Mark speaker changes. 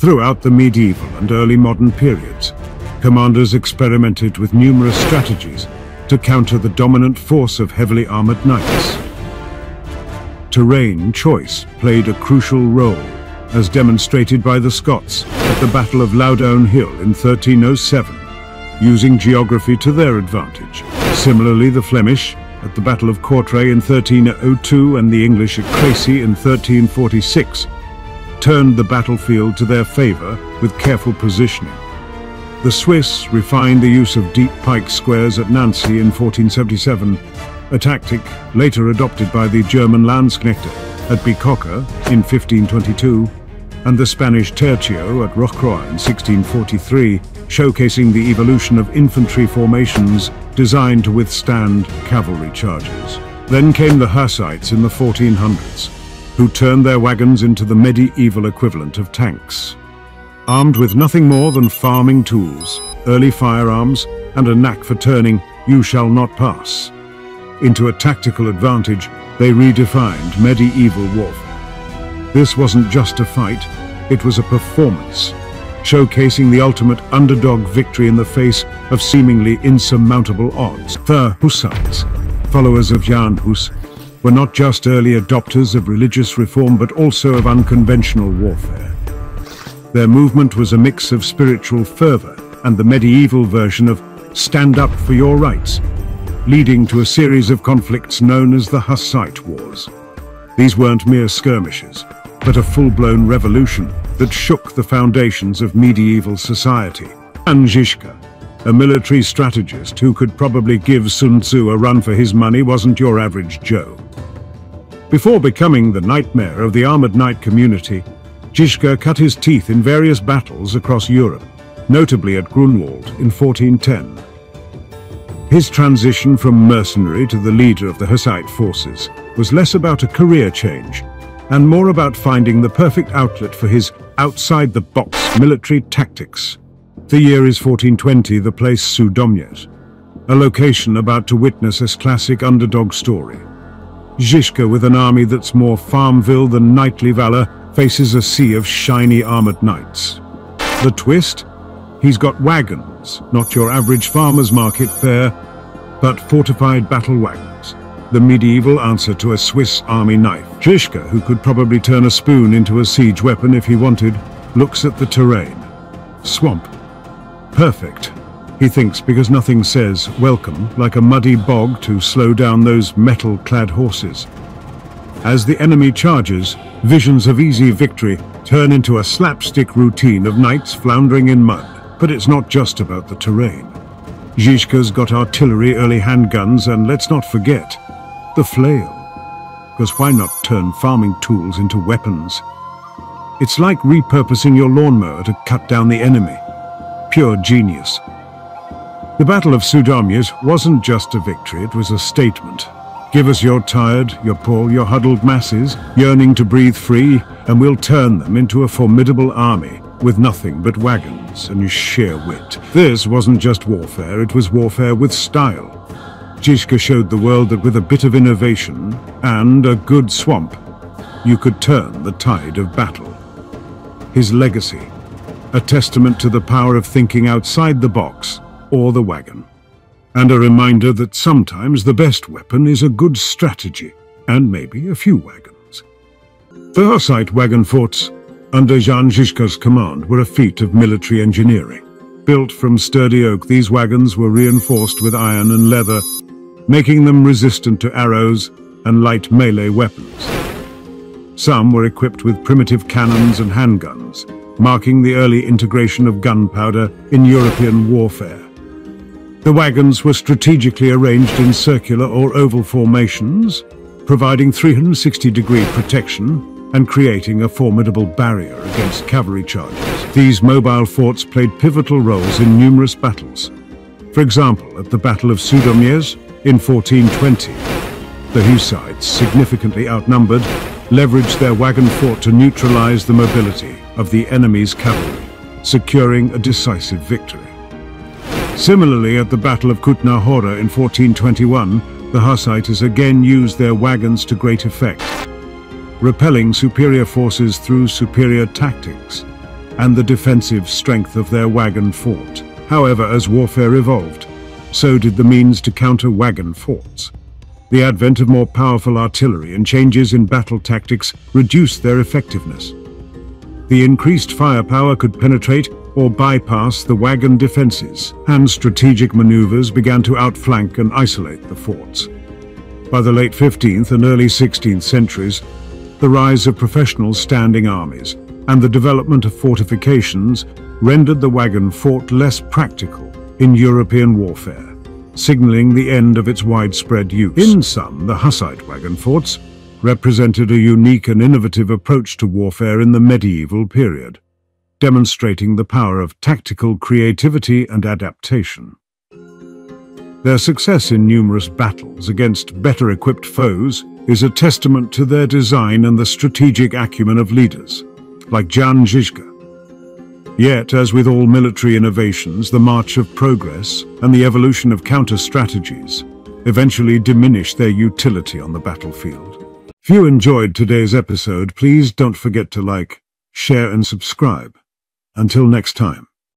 Speaker 1: Throughout the medieval and early modern periods, commanders experimented with numerous strategies to counter the dominant force of heavily armored knights. Terrain choice played a crucial role, as demonstrated by the Scots at the Battle of Loudon Hill in 1307, using geography to their advantage. Similarly, the Flemish at the Battle of Courtrai in 1302 and the English at Crecy in 1346 turned the battlefield to their favour with careful positioning. The Swiss refined the use of deep pike squares at Nancy in 1477, a tactic later adopted by the German Landsknechte at Bicocca in 1522, and the Spanish Tercio at Rocroi in 1643, showcasing the evolution of infantry formations designed to withstand cavalry charges. Then came the Hussites in the 1400s, who turned their wagons into the medieval equivalent of tanks. Armed with nothing more than farming tools, early firearms, and a knack for turning you shall not pass. Into a tactical advantage, they redefined medieval warfare. This wasn't just a fight, it was a performance, showcasing the ultimate underdog victory in the face of seemingly insurmountable odds. The Hussites, followers of Jan Hus, were not just early adopters of religious reform but also of unconventional warfare. Their movement was a mix of spiritual fervor and the medieval version of stand up for your rights, leading to a series of conflicts known as the Hussite Wars. These weren't mere skirmishes, but a full-blown revolution that shook the foundations of medieval society. And Žižka, a military strategist who could probably give Sun Tzu a run for his money wasn't your average Joe. Before becoming the nightmare of the armored knight community, Žižka cut his teeth in various battles across Europe, notably at Grunwald in 1410. His transition from mercenary to the leader of the Hussite forces was less about a career change and more about finding the perfect outlet for his outside-the-box military tactics. The year is 1420, the place Sudoměř, a location about to witness his classic underdog story. Žižka, with an army that's more Farmville than knightly valor, faces a sea of shiny armored knights. The twist? He's got wagons, not your average farmer's market fare, but fortified battle wagons. The medieval answer to a Swiss army knife. Žižka, who could probably turn a spoon into a siege weapon if he wanted, looks at the terrain. Swamp. Perfect. He thinks because nothing says welcome like a muddy bog to slow down those metal-clad horses. As the enemy charges, visions of easy victory turn into a slapstick routine of knights floundering in mud. But it's not just about the terrain. Žižka's got artillery, early handguns, and let's not forget, the flail. Because why not turn farming tools into weapons? It's like repurposing your lawnmower to cut down the enemy. Pure genius. The Battle of Sudoměř wasn't just a victory, it was a statement. Give us your tired, your poor, your huddled masses, yearning to breathe free, and we'll turn them into a formidable army with nothing but wagons and sheer wit. This wasn't just warfare, it was warfare with style. Žižka showed the world that with a bit of innovation and a good swamp, you could turn the tide of battle. His legacy, a testament to the power of thinking outside the box or the wagon. And a reminder that sometimes the best weapon is a good strategy, and maybe a few wagons. The Hussite wagon forts, under Jan Žižka's command, were a feat of military engineering. Built from sturdy oak, these wagons were reinforced with iron and leather, making them resistant to arrows and light melee weapons. Some were equipped with primitive cannons and handguns, marking the early integration of gunpowder in European warfare. The wagons were strategically arranged in circular or oval formations, providing 360-degree protection and creating a formidable barrier against cavalry charges. These mobile forts played pivotal roles in numerous battles. For example, at the Battle of Sudoměř in 1420, the Hussites, significantly outnumbered, leveraged their wagon fort to neutralize the mobility of the enemy's cavalry, securing a decisive victory. Similarly, at the Battle of Kutna Hora in 1421, the Hussites again used their wagons to great effect, repelling superior forces through superior tactics. and the defensive strength of their wagon fort. However, as warfare evolved, so did the means to counter wagon forts. The advent of more powerful artillery and changes in battle tactics reduced their effectiveness. The increased firepower could penetrate or bypass the wagon defenses, and strategic maneuvers began to outflank and isolate the forts. By the late 15th and early 16th centuries, the rise of professional standing armies and the development of fortifications rendered the wagon fort less practical in European warfare, signaling the end of its widespread use. In sum, the Hussite wagon forts represented a unique and innovative approach to warfare in the medieval period, demonstrating the power of tactical creativity and adaptation. Their success in numerous battles against better-equipped foes is a testament to their design and the strategic acumen of leaders, like Jan Žižka. Yet, as with all military innovations, the march of progress and the evolution of counter-strategies eventually diminish their utility on the battlefield. If you enjoyed today's episode, please don't forget to like, share and subscribe. Until next time.